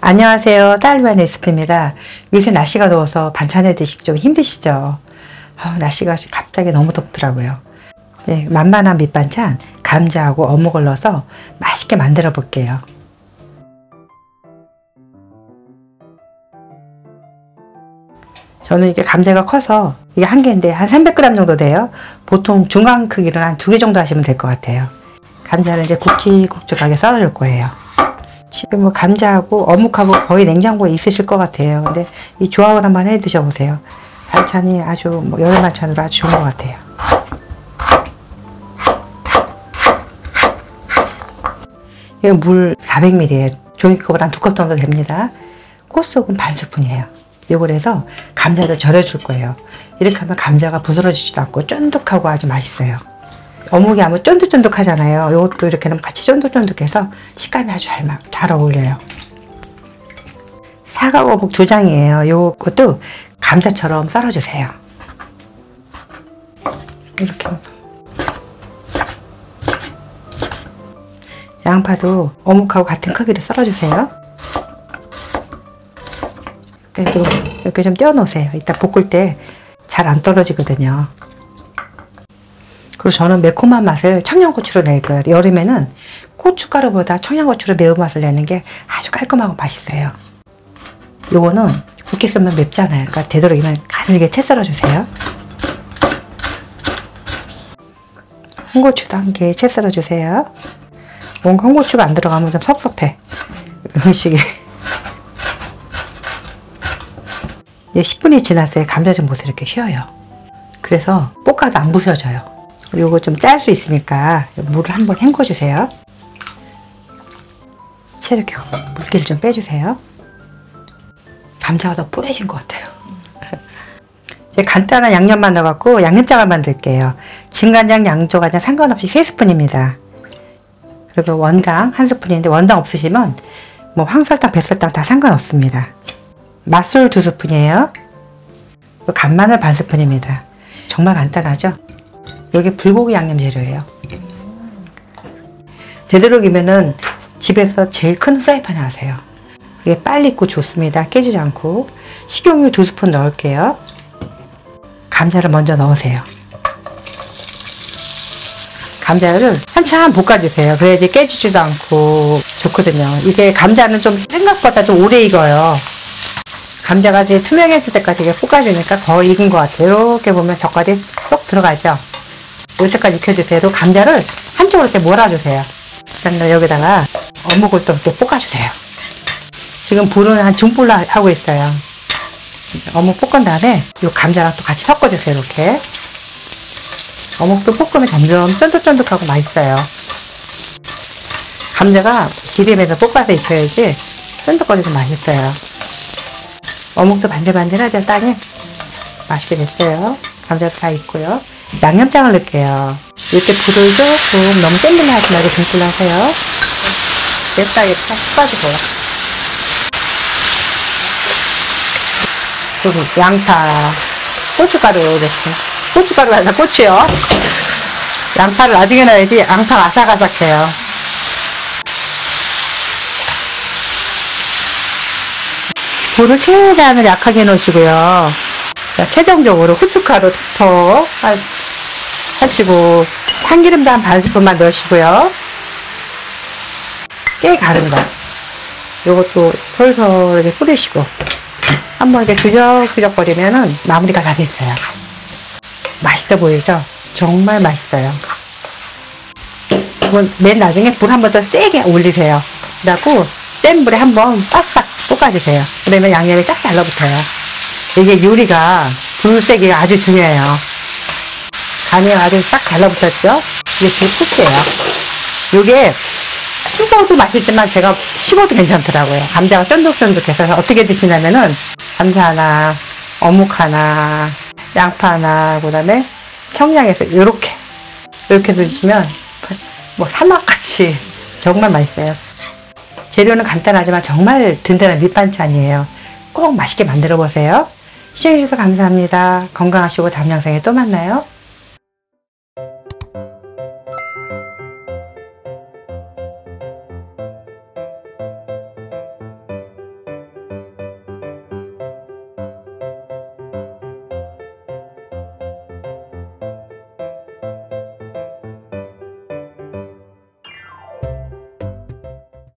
안녕하세요. 딸리반 레시피입니다. 요새 날씨가 더워서 반찬해 드시기 좀 힘드시죠? 아, 날씨가 갑자기 너무 덥더라고요. 네, 만만한 밑반찬 감자하고 어묵을 넣어서 맛있게 만들어 볼게요. 저는 이게 감자가 커서 이게 한 개인데 한 300g 정도 돼요. 보통 중간 크기로 한 두 개 정도 하시면 될 것 같아요. 감자를 이제 굵직굵직하게 썰어줄 거예요. 지금 뭐 감자하고 어묵하고 거의 냉장고에 있으실 것 같아요. 근데 이 조합을 한번 해 드셔보세요. 반찬이 아주 뭐 여름 반찬으로 아주 좋은 것 같아요. 이거 물 400ml에 종이컵을 한 두 컵 정도 됩니다. 꽃속은 반 스푼이에요. 요걸 해서 감자를 절여줄 거예요. 이렇게 하면 감자가 부스러지지도 않고 쫀득하고 아주 맛있어요. 어묵이 아무 쫀득쫀득하잖아요. 이것도 이렇게 하면 같이 쫀득쫀득해서 식감이 아주 잘, 잘 어울려요. 사과 어묵 두 장이에요. 요것도 감자처럼 썰어주세요. 이렇게 양파도 어묵하고 같은 크기로 썰어주세요. 이렇게 좀 떼어놓으세요. 이따 볶을 때 잘 안 떨어지거든요. 그리고 저는 매콤한 맛을 청양고추로 낼 거예요. 여름에는 고춧가루보다 청양고추로 매운맛을 내는 게 아주 깔끔하고 맛있어요. 요거는 굵게 썰면 맵잖아요. 그러니까 되도록이면 가늘게 채 썰어주세요. 홍고추도 한 개 채 썰어주세요. 뭔가 홍고추가 안 들어가면 좀 섭섭해. 음식이. 이제 10분이 지났어요. 감자 좀 보세요. 이렇게 휘어요. 그래서 볶아도 안 부서져요. 요거 좀 짤 수 있으니까 물을 한번 헹궈 주세요. 채 이렇게 물기를 좀 빼주세요. 감자가 더 뽀해진 것 같아요. 이제 간단한 양념만 넣어갖고 양념장을 만들게요. 진간장, 양조간장 상관없이 3스푼입니다. 그리고 원당 한 스푼인데 원당 없으시면 뭐 황설탕, 백설탕 다 상관없습니다. 맛술 두 스푼이에요. 간마늘 반 스푼입니다. 정말 간단하죠? 여기 불고기 양념 재료예요. 되도록이면은 집에서 제일 큰 프라이팬에 하세요. 이게 빨리 익고 좋습니다. 깨지지 않고 식용유 두 스푼 넣을게요. 감자를 먼저 넣으세요. 감자를 한참 볶아주세요. 그래야지 깨지지도 않고 좋거든요. 이게 감자는 좀 생각보다 좀 오래 익어요. 감자가 이제 투명해질 때까지 이게 볶아지니까 거의 익은 것 같아요. 이렇게 보면 젓갈이 쏙 들어가죠. 이때까지 익혀주세요. 또 감자를 한쪽으로 이렇게 몰아주세요. 그다음 여기다가 어묵을 또 이렇게 볶아주세요. 지금 불은 한 중불로 하고 있어요. 어묵 볶은 다음에 이 감자랑 또 같이 섞어주세요. 이렇게. 어묵도 볶으면 점점 쫀득쫀득하고 맛있어요. 감자가 기름에서 볶아서 익혀야지 쫀득거리고 맛있어요. 어묵도 반질반질하죠, 따님? 맛있게 됐어요. 감자도 다 익고요. 양념장을 넣을게요. 이렇게 불을 조금 너무 센 불로 하지 말고 중불로 하세요. 맵싸게 탁 볶아주세요. 그리고 양파, 고춧가루 이렇게. 고춧가루가 아니라 고추요. 양파를 나중에 넣어야지 양파가 아삭아삭해요. 불을 최대한 약하게 놓으시고요. 최종적으로 후춧가루 더 하시고 참기름도 한 반 스푼만 넣으시고요. 깨 가릅니다. 요것도 솔솔 이렇게 뿌리시고 한번 이렇게 그적그적거리면은 마무리가 다 됐어요. 맛있어 보이죠? 정말 맛있어요. 이건 맨 나중에 불 한 번 더 세게 올리세요. 그래갖고 센 불에 한번 바싹 볶아주세요. 그러면 양념이 쫙 달라붙어요. 이게 요리가 불 세기가 아주 중요해요. 간이 아주 싹 달라붙었죠? 이게 불국이에요. 요게 식어도 맛있지만 제가 식어도 괜찮더라고요. 감자가 쫀득쫀득해서 어떻게 드시냐면은 감자 하나, 어묵 하나, 양파 하나, 그 다음에 청양에서 이렇게 이렇게 드시면 뭐 사막같이 정말 맛있어요. 재료는 간단하지만 정말 든든한 밑반찬이에요. 꼭 맛있게 만들어 보세요. 시청해주셔서 감사합니다. 건강하시고 다음 영상에 또 만나요.